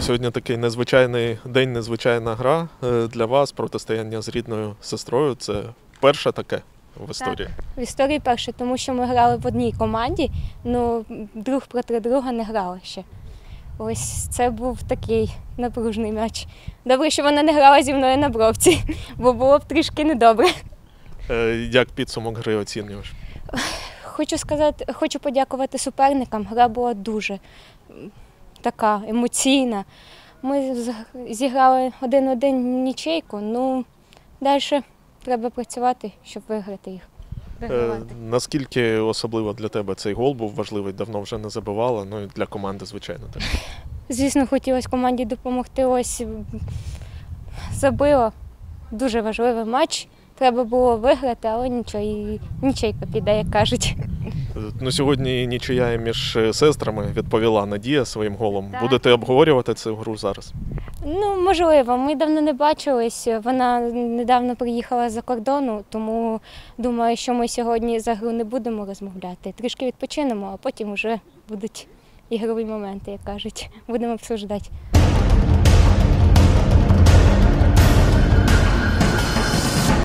Сьогодні такий незвичайний день, незвичайна гра е, для вас. Протистояння з рідною сестрою. Це перше таке в історії. В історії перше, тому що ми грали в одній команді, ну друг проти друга не грали ще. Ось це був такий напружний м'яч. Добре, що вона не грала зі мною на бровці, бо було б трішки недобре. Е, Як підсумок гри оцінюєш? Хочу сказати, хочу подякувати суперникам. Гра була дуже така емоційна. Ми зіграли один-один нічейку. Ну, далі треба працювати, щоб виграти їх. Е, Наскільки особливо для тебе цей гол був важливий, давно вже не забивала, ну і для команди, звичайно. Так. Звісно, хотілося команді допомогти. Ось забила. Дуже важливий матч. Треба було виграти, але нічого, і нічейка піде, як кажуть. Ну, сьогодні нічия між е, сестрами відповіла Надія своїм голом. Так. Будете обговорювати цю гру зараз? Ну, можливо, ми давно не бачились. Вона недавно приїхала за кордону, тому думаю, що ми сьогодні за гру не будемо розмовляти. Трішки відпочинемо, а потім вже будуть ігрові моменти, як кажуть. Будемо обсуждати.